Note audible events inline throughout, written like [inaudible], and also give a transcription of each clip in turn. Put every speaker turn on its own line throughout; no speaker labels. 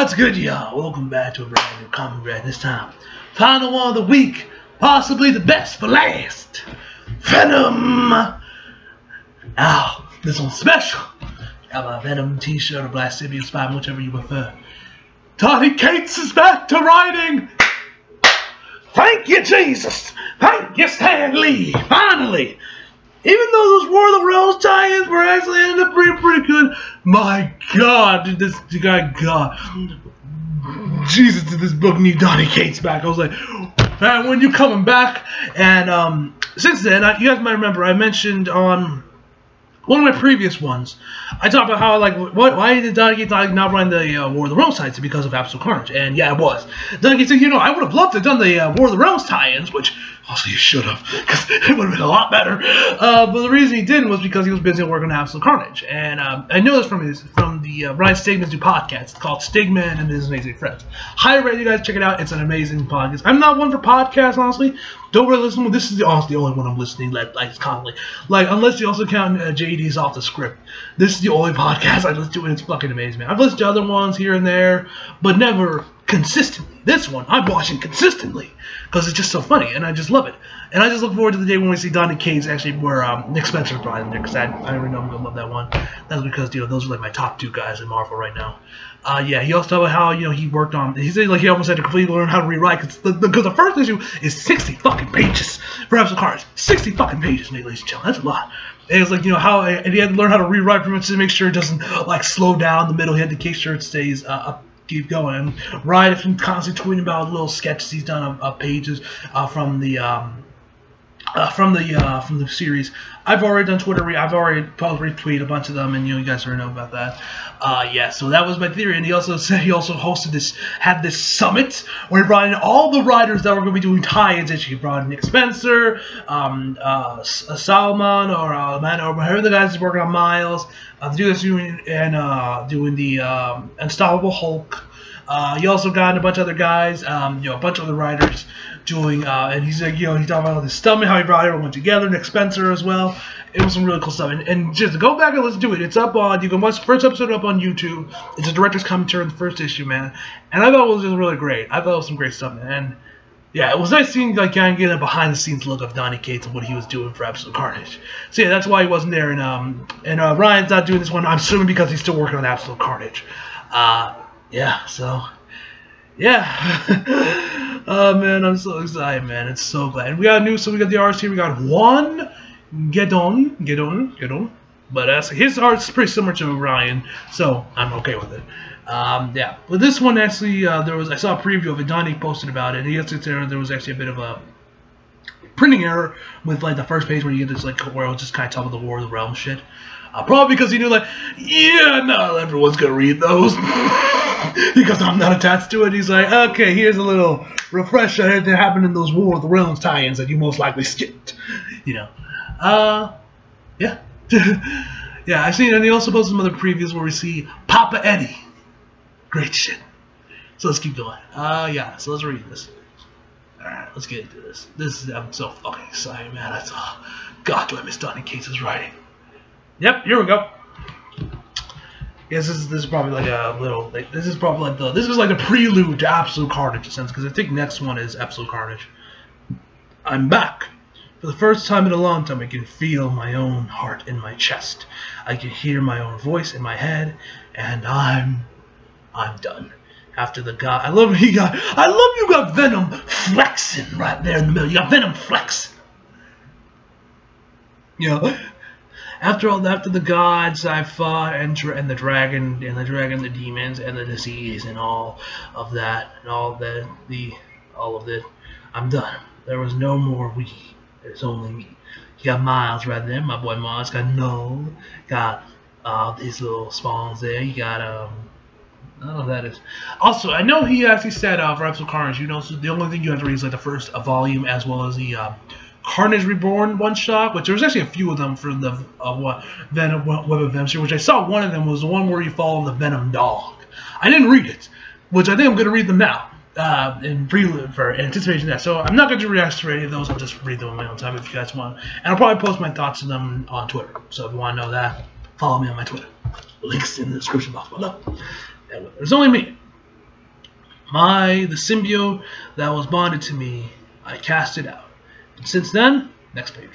What's good, y'all? Welcome back to a brand new comic read. This time, final one of the week, possibly the best for last. Venom. Now, this one's special. Got my Venom T-shirt or Black Sibian Spine, whichever you prefer. Donny Cates is back to writing. Thank you, Jesus. Thank you, Stan Lee. Finally. Even though those War of the Realms tie-ins were actually ended up pretty, pretty good, my God, did this guy, God, Jesus, did this book need Donny Cates back? I was like, man, when you coming back? And um, since then, I, you guys might remember I mentioned on one of my previous ones, I talked about how like what why did Cates like, not run the uh, War of the Realms tie-ins because of Absolute Carnage, and yeah, it was. Donny Cates said, you know, I would have loved to have done the uh, War of the Realms tie-ins, which also you should have, because [laughs] it would have been a lot better. Uh, but the reason he didn't was because he was busy working on Absolute Carnage, and um, I know this from his from the uh, Brian Stegman's new podcast. It's called Stigman and His Amazing Friends. Highly recommend you guys check it out. It's an amazing podcast. I'm not one for podcasts, honestly. Don't really listen to this is the, honestly the only one I'm listening like, like constantly. Like unless you also count uh, JD's off the script. This is the only [laughs] podcast I listen to and it's fucking amazing, man. I've listened to other ones here and there, but never consistently. This one I'm watching consistently because it's just so funny and I just love it. And I just look forward to the day when we see Donny Cates actually where um, Nick Spencer's brought in there because I, I already know I'm gonna love that one. That's because you know those are like my top two guys in Marvel right now. Uh, yeah, he also talked about how you know he worked on. He said like he almost had to completely learn how to rewrite because the, the, the, first issue is 60 fucking pages for Absolute Cards. 60 fucking pages, ladies and gentlemen. That's a lot. And it's like you know how and he had to learn how to rewrite pretty much to make sure it doesn't like slow down the middle. He had to make sure it stays uh, up keep going. Ryan has been constantly tweeting about little sketches he's done of, of pages uh, from the um, uh, from the uh, from the series. I've already done Twitter. Re- I've already probably retweeted a bunch of them, and you know you guys already know about that. Uh, yeah, so that was my theory. And he also [laughs] said he also hosted this had this summit where he brought in all the writers that were going to be doing tie-ins. He brought in Nick Spencer, um, uh, Salman, or uh, man, or whoever the guys working on Miles. Uh, do this doing and uh, doing the um, Unstoppable Hulk. Uh, he also got a bunch of other guys, um, you know, a bunch of other writers doing, uh, and he's like, you know, he's talking about this stomach, how he brought everyone together, Nick Spencer as well. It was some really cool stuff. And, and just go back and listen to it. It's up on, you can watch the first episode up on YouTube. It's a director's commentary on the first issue, man. And I thought it was just really great. I thought it was some great stuff, man. And yeah, it was nice seeing like kind of getting a behind the scenes look of Donny Cates and what he was doing for Absolute Carnage. So yeah, that's why he wasn't there. And um, and uh, Ryan's not doing this one. I'm assuming because he's still working on Absolute Carnage. Uh, yeah. So yeah. [laughs] oh man, I'm so excited, man. It's so glad. And we got new, so we got the here. We got Juan Guedon, Guedon, Guedon. But uh, his art's pretty similar to Ryan, so I'm okay with it. Um, yeah, but this one actually, uh, there was I saw a preview of it. Donny posted about it. He said there there was actually a bit of a printing error with like the first page where you get this like where it was just kind of talk about the War of the Realms shit. Uh, probably because he knew like, yeah, no, everyone's gonna read those. [laughs] [laughs] because I'm not attached to it. He's like, okay, here's a little refresher that happened in those War of the Realms tie-ins that you most likely skipped. [laughs] You know. Uh, yeah. [laughs] yeah, I've seen, and he also posted some other previews where we see Papa Eddie. Great shit. So let's keep going. Uh, yeah, so let's read this. Alright, let's get into this. This is, I'm so fucking excited, man. That's, oh, God, do I miss Donny Cates' writing. Yep, here we go. Yes, this is, this is probably like a little. Like, this is probably like the. This is like a prelude to Absolute Carnage, in a sense, because I think next one is Absolute Carnage. I'm back. For the first time in a long time, I can feel my own heart in my chest. I can hear my own voice in my head, and I'm, I'm done. After the guy, I love [laughs] you got. I love you got Venom flexing right there in the middle. You got Venom flexing. You know, after all, after the gods I fought and, and the dragon and the dragon, the demons and the disease and all of that and all that the all of it, I'm done. There was no more we. There's only me. You got Miles right there, my boy Miles. Got Knull. Got uh, these little spawns there. You got um. I don't know that is. Also, I know he actually said uh, for Absolute Carnage, you know, so the only thing you have to read is like the first volume as well as the uh, Carnage Reborn one shot, which there was actually a few of them for the uh, Venom Web of Venom which I saw one of them was the one where you follow the Venom dog. I didn't read it, which I think I'm going to read them now uh, in prelude for anticipation of that. So I'm not going to react to any of those. I'll just read them on my own time if you guys want, and I'll probably post my thoughts on them on Twitter. So if you want to know that, follow me on my Twitter. Links in the description box below. There's only me. My, the symbiote that was bonded to me, I cast it out. Since then, next page.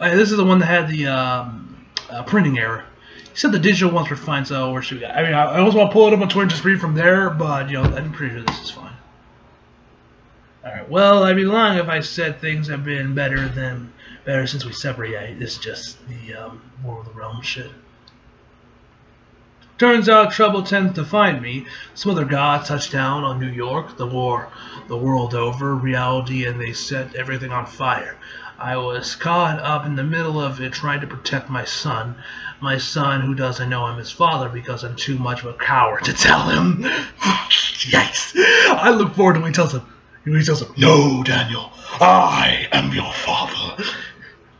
Uh, this is the one that had the um, uh, printing error. He said the digital ones were fine, so where should we go? I mean, I, I want to pull it up on Twitter and just read from there, but, you know, I'm pretty sure this is fine. Alright, well, I'd be lying if I said things have been better than better since we separated. It's just the um, War of the Realms shit. Turns out trouble tends to find me. Some other god touched down on New York, the war, the world over, reality, and they set everything on fire. I was caught up in the middle of it trying to protect my son. My son who doesn't know I'm his father because I'm too much of a coward to tell him. [laughs] Yikes. I look forward to when he tells him. He tells him, No, Daniel, I am your father.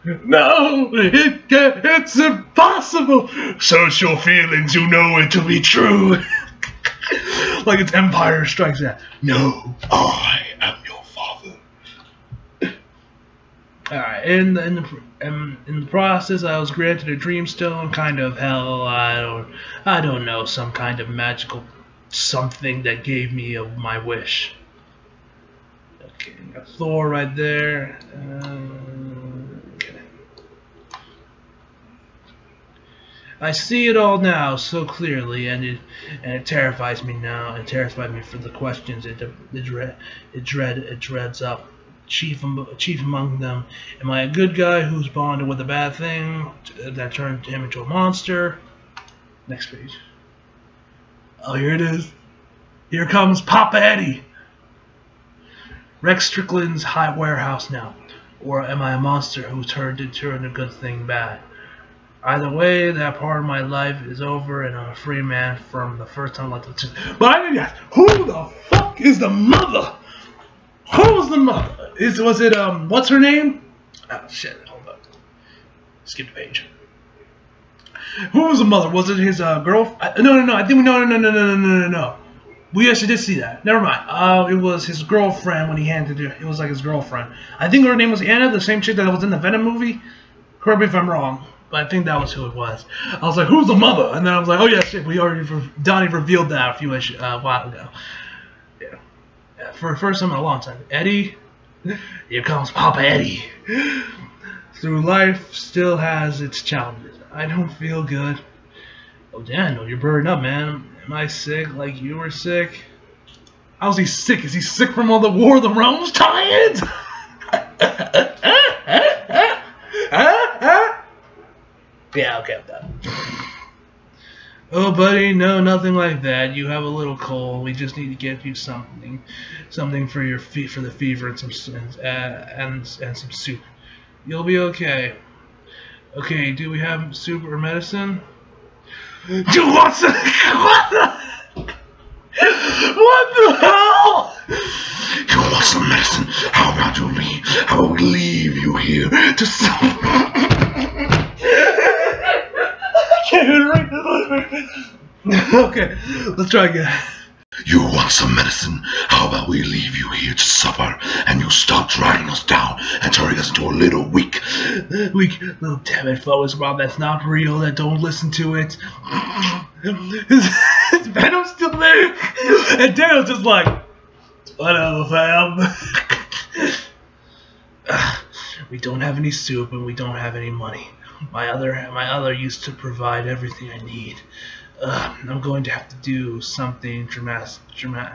No, it, it's impossible. Search your feelings, you know it to be true. [laughs] like it's Empire Strikes Back. No, I am your father. Alright, in the, in the in, in the process, I was granted a dreamstone, kind of hell. I don't, I don't know, some kind of magical something that gave me a, my wish. Okay, got Thor right there. Uh, okay. I see it all now so clearly, and it and it terrifies me now. It terrifies me for the questions it it dread it dread it dreads up. Chief chief among them, am I a good guy who's bonded with a bad thing that turned him into a monster? Next page. Oh, here it is. Here comes Papa Eddie. Rex Strickland's high warehouse now. Or am I a monster who turned into a good thing bad? Either way, that part of my life is over and I'm a free man from the first time like this. But I to ask, who the fuck is the mother? Who was the mother? Is was it um what's her name? Oh shit, hold up. Skip the page. Who was the mother? Was it his uh, girl? No, no, no. I think we no, no, no, no, no, no, no, no. We actually did see that. Never mind. Uh, it was his girlfriend when he handed it. It was like his girlfriend. I think her name was Anna, the same chick that was in the Venom movie. Correct me if I'm wrong, but I think that was who it was. I was like, who's the mother? And then I was like, oh yeah, shit. We already Donny revealed that a few issues uh, while ago. Yeah. For the first time in a long time, Eddie. Here comes Papa Eddie. Through life still has its challenges. I don't feel good. Oh, Daniel, you're burning up, man. Am I sick like you were sick? How's he sick? Is he sick from all the War of the Realms tie-ins? yeah, okay, I'm done. Oh, buddy, no, nothing like that. You have a little cold. We just need to get you something, something for your feet for the fever and some and uh, and, and some soup. You'll be okay. Okay, do we have soup or medicine? You want some? What the? What the hell? You want some medicine? How about you leave? I will leave you here to some? I can't even read Okay, let's try again. You want some medicine? How about we leave you here to suffer and you stop dragging us down and turning us into a little weak, weak little damn it, fellas, Rob, that's not real, that don't listen to it. [laughs] Is Venom still there? And Daniel's just like, whatever, fam. [sighs] we don't have any soup and we don't have any money. My other, my other used to provide everything I need uh, I'm going to have to do something dramatic,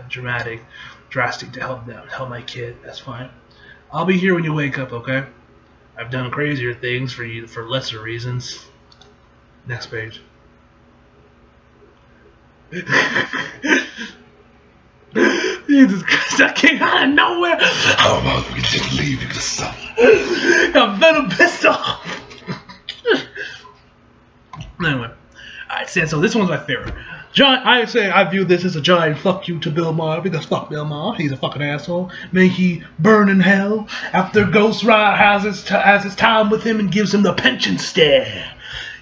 dramatic, drastic to help them, help my kid. That's fine. I'll be here when you wake up, okay? I've done crazier things for you for lesser reasons. Next page. [laughs] Jesus Christ, that came out of nowhere. How about we just leave you to suffer? I'm venom pissed off. anyway. Alright, so this one's my favorite. John, I say I view this as a giant fuck you to Bill Maher because fuck Bill Maher, he's a fucking asshole. May he burn in hell after Ghost Rider has his has his time with him and gives him the penance stare.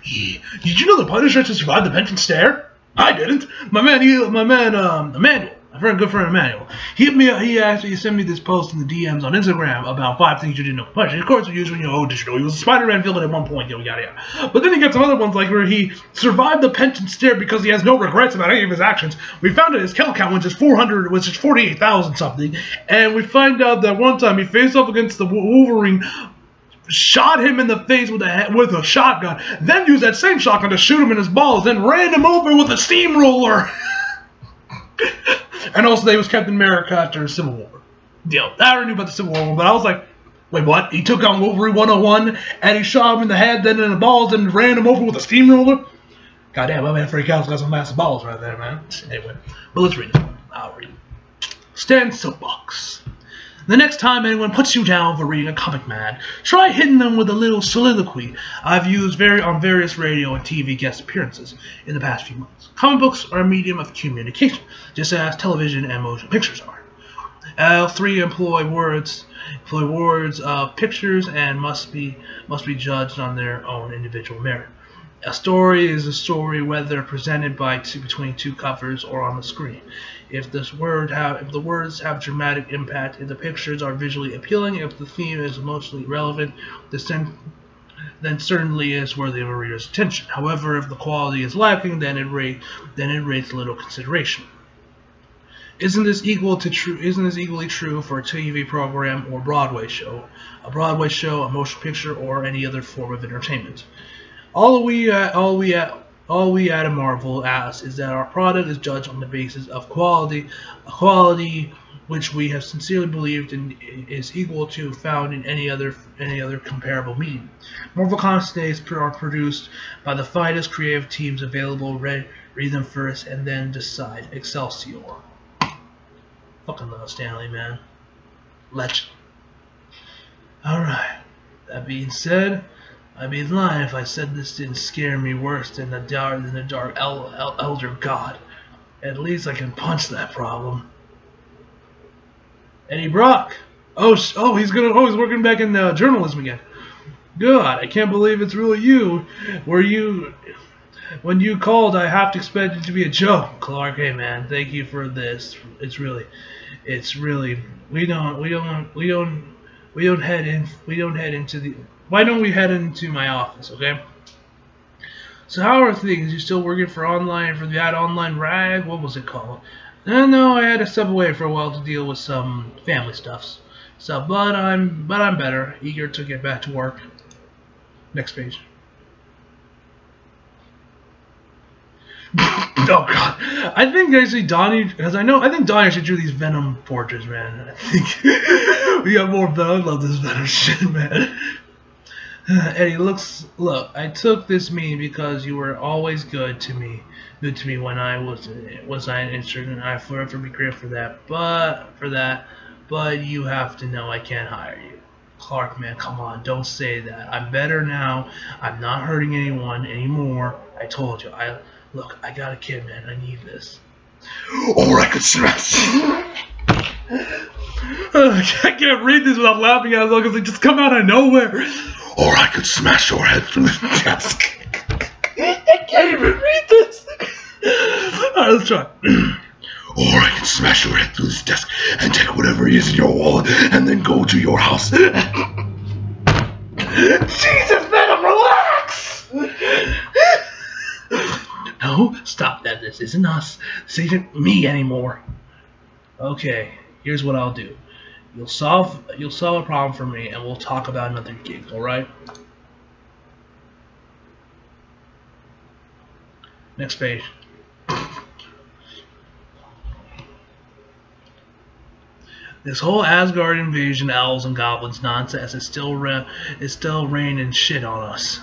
Yeah. Did you know the Punisher to survive the penance stare? I didn't. My man, he, my man, um, Emmanuel, my friend, good friend Emmanuel, he me. He actually sent me this post in the DMs on Instagram about five things you didn't know. But of course, usually you know, oh, did you know he was a Spider-Man villain at one point? Yada yada. But then he gets some other ones like where he survived the penance stare because he has no regrets about any of his actions. We found out his kill count was just 400, was just 48,000 something, and we find out that one time he faced off against the Wolverine shot him in the face with a with a shotgun, then used that same shotgun to shoot him in his balls, then ran him over with a steamroller. [laughs] and also, they was Captain America after the Civil War. Deal. I already knew about the Civil War, but I was like, wait, what? He took on Wolverine 101 and he shot him in the head, then in the balls, and ran him over with a steamroller? Goddamn, my man Frank House got some massive balls right there, man. Anyway, but let's read it. I'll read it. Stan Soapbox. The next time anyone puts you down for reading a comic man, try hitting them with a little soliloquy I've used very on various radio and TV guest appearances in the past few months. Comic books are a medium of communication, just as television and motion pictures are. All three employ words employ words of pictures and must be must be judged on their own individual merit. A story is a story whether presented by two, between two covers or on the screen. If this word have if the words have dramatic impact, if the pictures are visually appealing, if the theme is emotionally relevant, the then certainly is worthy of a reader's attention. However, if the quality is lacking, then it rate then it rates little consideration. Isn't this equal to true? Isn't this equally true for a TV program or Broadway show, a Broadway show, a motion picture, or any other form of entertainment? All we uh, all we uh, all we at Marvel ask is that our product is judged on the basis of quality, a quality which we have sincerely believed in is equal to found in any other any other comparable medium. Marvel Comics today are produced by the finest creative teams available. Read, read them first and then decide. Excelsior. Fucking love Stan Lee, man. Legend. Alright. That being said, I'd be lying if I said this didn't scare me worse than the dark than the dark el el elder god. At least I can punch that problem. Eddie Brock. Oh, oh, he's gonna. Oh, he's working back in uh, journalism again. God, I can't believe it's really you. Were you? When you called, I half expected it to be a joke. Clark, hey man, thank you for this. It's really, it's really. We don't, we don't, we don't, we don't head in. We don't head into the why don't we head into my office, okay? So how are things? You still working for online for that online rag? What was it called? No, no, I had to step away for a while to deal with some family stuffs. So, but I'm but I'm better, eager to get back to work. Next page. [laughs] oh god, I think actually Donny, because I know I think Donny actually drew these Venom portraits, man. I think [laughs] we got more Venom. I love this Venom shit, man. [sighs] Eddie, looks look. I took this meeting because you were always good to me, good to me when I was was I an intern, and I forever be grateful for that. But for that, but you have to know I can't hire you. Clark, man, come on, don't say that. I'm better now. I'm not hurting anyone anymore. I told you. I look. I got a kid, man. I need this. Or I could smash. [sighs] [sighs] I can't read this without laughing at it because they just come out of nowhere or I could smash your head through the [laughs] desk. I can't even read this. Alright, let's try. [clears throat] or I can smash your head through this desk and take whatever is in your wallet and then go to your house. [laughs] Jesus, Venom, relax! no, stop that. This isn't us. This isn't me anymore. Okay, here's what I'll do. You'll solve you'll solve a problem for me, and we'll talk about another gig. All right. Next page. This whole Asgard invasion, elves and goblins nonsense is still is still raining shit on us.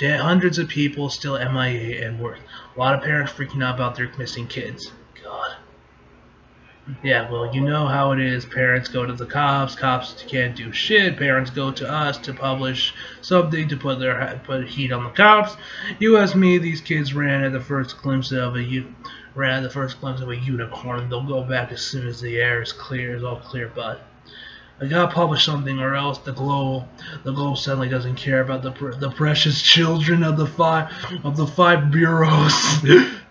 Hundreds of people still MIA and worse. A lot of parents freaking out about their missing kids. Yeah, well, you know how it is. Parents go to the cops. Cops can't do shit. Parents go to us to publish something to put their put heat on the cops. You ask me, these kids ran at the first glimpse of a ran at the first glimpse of a unicorn. They'll go back as soon as the air is clear, is all clear. But I gotta publish something, or else the globe the globe suddenly doesn't care about the the precious children of the five of the five bureaus. [laughs]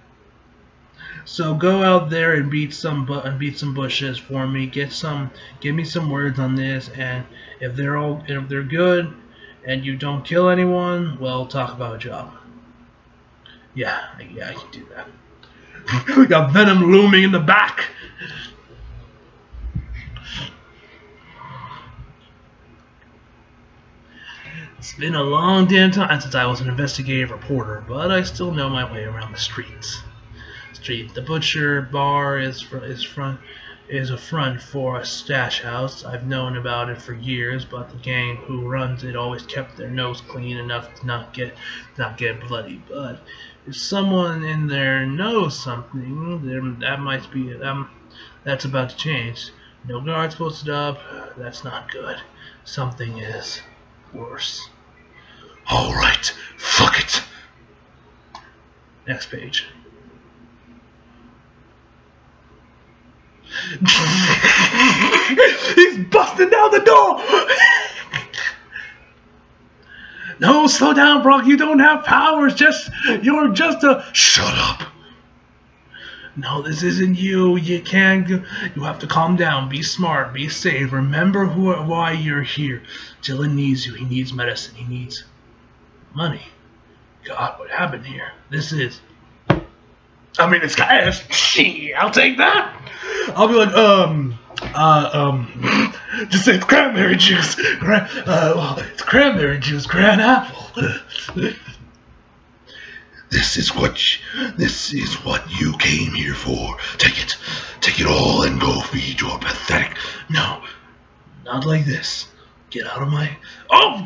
So go out there and beat some bu- and beat some bushes for me. Get some, give me some words on this, and if they're all if they're good, and you don't kill anyone, well, talk about a job. Yeah, yeah, I can do that. [laughs] we got Venom looming in the back. It's been a long damn time since I was an investigative reporter, but I still know my way around the streets. Street, the butcher bar is is front is a front for a stash house. I've known about it for years, but the gang who runs it always kept their nose clean enough to not get not get bloody. But if someone in there knows something, then that might be um that's about to change. No guards posted up. That's not good. Something is worse.
Alright, fuck it.
Next page. [laughs] He's busting down the door. no, slow down, Brock. You don't have powers. Just you're just a.
Shut up.
No, this isn't you. You can't. You have to calm down. Be smart. Be safe. Remember who, why you're here. Dylan needs you. He needs medicine. He needs money. God, what happened here? This is. I mean, it's cash. Shit, I'll take that. I'll be like, um, uh, um, just say it's cranberry juice. Cran- uh, well, it's cranberry juice, gran apple.
This is what this is what you came here for. Take it. Take it all and go feed your pathetic
no, not like this. Get out of my. Oh!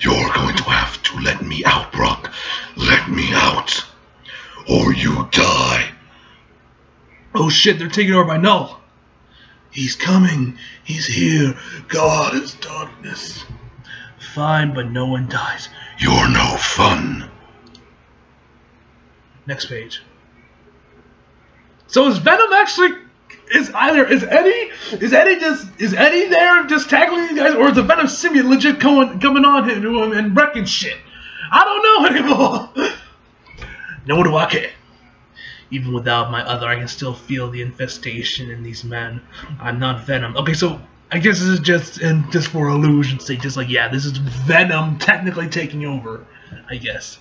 You're going to have to let me out, Brock. Let me out. Or you die.
Oh shit, they're taking over by Knull.
He's coming. He's here. God is darkness.
Fine, but no one dies.
You're no fun.
Next page. So is Venom actually is either is Eddie is Eddie just is Eddie there just tackling these guys or is the Venom symbiote legit coming coming on him to him and wrecking shit? I don't know anymore. [laughs] Nor do I care. Even without my other, I can still feel the infestation in these men. I'm not Venom. Okay, so I guess this is just and just for illusion's sake, just like yeah, this is Venom technically taking over. I guess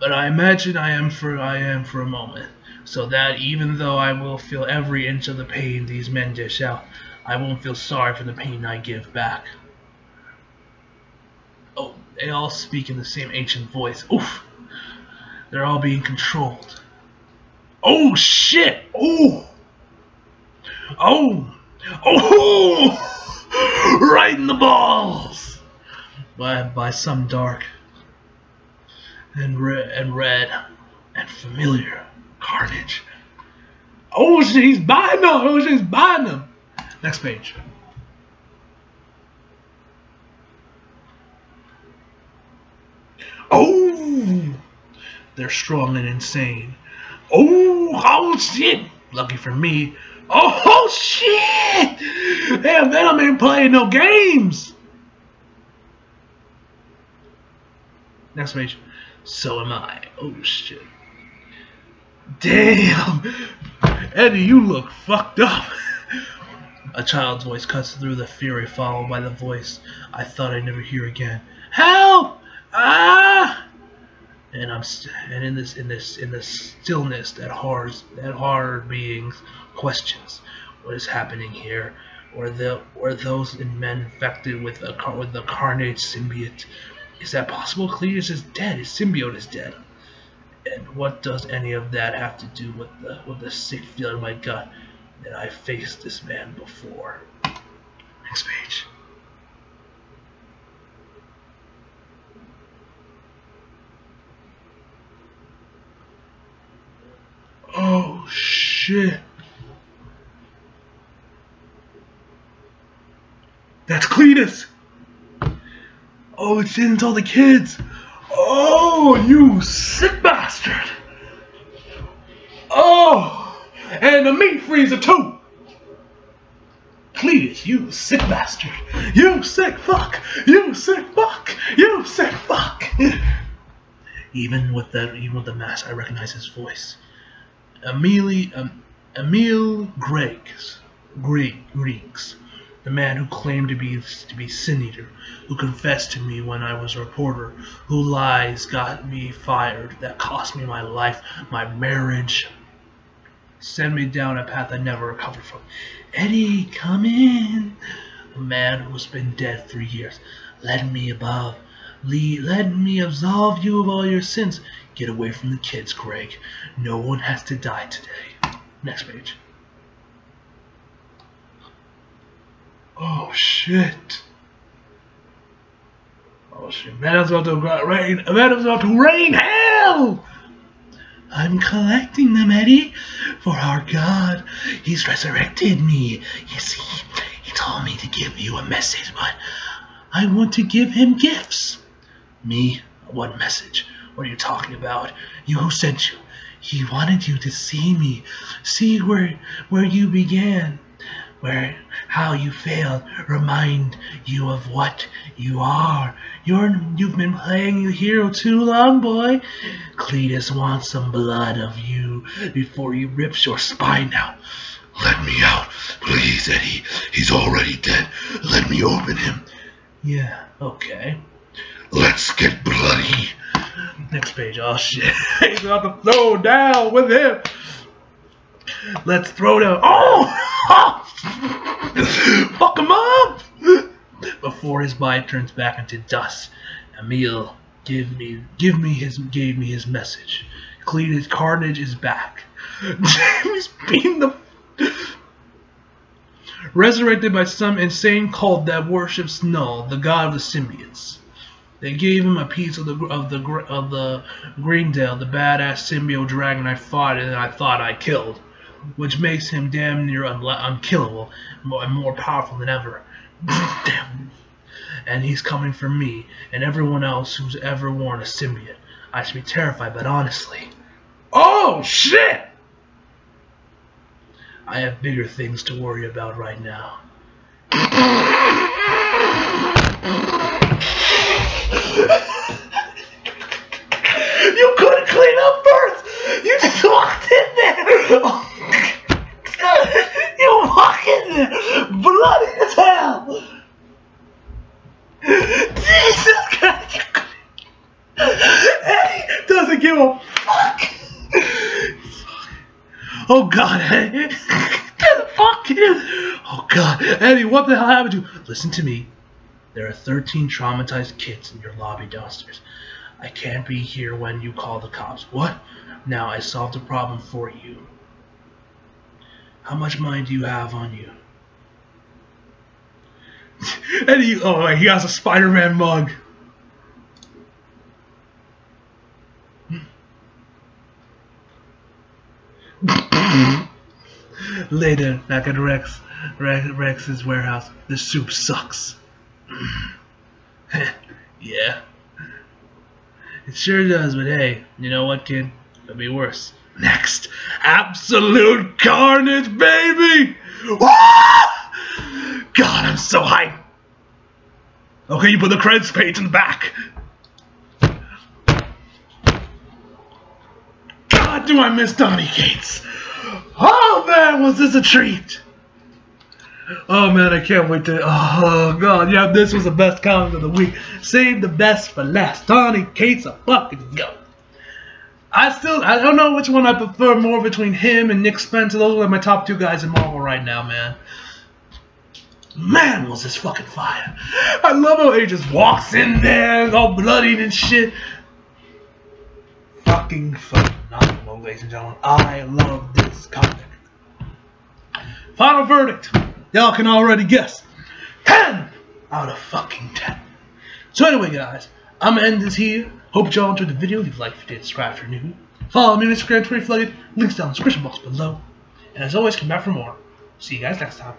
but I imagine I am for I am for a moment, so that even though I will feel every inch of the pain these men dish out, I won't feel sorry for the pain I give back. Oh, they all speak in the same ancient voice. Oof! They're all being controlled. Oh shit! Oh! Oh! Oh! [laughs] Right in the balls! By, by some dark and red and red and familiar carnage. Oh shit, he's buying them! Oh shit, he's buying them! Next page. Oh! They're strong and insane. Oh, oh shit! Lucky for me. Oh shit! Damn, Venom ain't playing no games! Next page. So am I. Oh shit. Damn! Eddie, you look fucked up. A child's voice cuts through the fury, followed by the voice I thought I'd never hear again. Help! Ah! And I'm and in this in this in this stillness that horrors that horror beings questions what is happening here, or the or those in men infected with a with the carnage symbiote. Is that possible? Cletus is dead. His symbiote is dead. And what does any of that have to do with the with the sick feeling in my gut that I faced this man before? Next page. Oh shit. That's Cletus! Oh, it's in all the kids! Oh, you sick bastard! Oh, and the meat freezer too! Cletus, you sick bastard! You sick fuck! You sick fuck! You sick fuck! [laughs] Even with the even with the mask, I recognize his voice. Emily, um, Emil Greggs, the man who claimed to be to be Sin Eater, who confessed to me when I was a reporter, who lies got me fired, that cost me my life, my marriage, send me down a path I never recovered from. Eddie, come in. A man who's been dead for years. Let me above. Le- let me absolve you of all your sins. Get away from the kids, Gregg. No one has to die today. Next page. Oh shit. Oh shit. Madam's about to rain. Madam's about to rain hell! I'm collecting them, Eddie, for our God. He's resurrected me. You see, he told me to give you a message, but I want to give him gifts. Me? What message? What are you talking about? You who sent you? He wanted you to see me, see where where you began, where how you failed, remind you of what you are. You're you've been playing the hero too long, boy. Cletus wants some blood of you before he rips your spine out.
Let me out, please, Eddie. He's already dead. Let me open him.
Yeah, okay.
Let's get bloody.
Next page. Oh shit. [laughs] He's about to throw down with him. Let's throw down. Oh! [laughs] Fuck him up! Before his body turns back into dust, Emil give me give me his gave me his message. Cletus Carnage is back. [laughs] James being the resurrected by some insane cult that worships Knull, the god of the symbiotes. They gave him a piece of the of the of the Grendel, the badass symbiote dragon I fought and I thought I killed, which makes him damn near un unkillable and more powerful than ever. damn. [laughs] And he's coming for me and everyone else who's ever worn a symbiote. I should be terrified, but honestly, oh shit! I have bigger things to worry about right now. [laughs] you couldn't clean up first! You just walked in there! you walk in there! Bloody as hell! Jesus Christ! Eddie doesn't give a fuck! Oh God, Eddie! fuck Oh God, Eddie, what the hell happened to you? Listen to me. There are 13 traumatized kids in your lobby downstairs. I can't be here when you call the cops. What? Now I solved the problem for you. How much money do you have on you? [laughs] Eddie, oh, he has a Spider-Man mug. [laughs] Later, back at Rex, Rex, Rex's warehouse, the soup sucks. [sighs] yeah. It sure does, but hey, you know what, kid? It'll be worse. Next, absolute carnage, baby! Ah! God, I'm so hyped. Okay, you put the credits page in the back. God, do I miss Donny Cates? Oh man, was this a treat! Oh man, I can't wait to. Oh god, yeah, this was the best comic of the week. Save the best for last. Donny Cates a fucking go. I still, I don't know which one I prefer more between him and Nick Spencer. Those are like my top two guys in Marvel right now, man. Man, was this fucking fire. I love how he just walks in there, all bloodied and shit. Fucking phenomenal, ladies and gentlemen. I love this comic. Final verdict. Y'all can already guess. 10 out of fucking 10. So anyway, guys, I'm going to end this here. Hope y'all enjoyed the video. Leave a like if you did, subscribe if you're new. Follow me on Instagram, Twitter, Flooded. Links down in the description box below. And as always, come back for more. See you guys next time.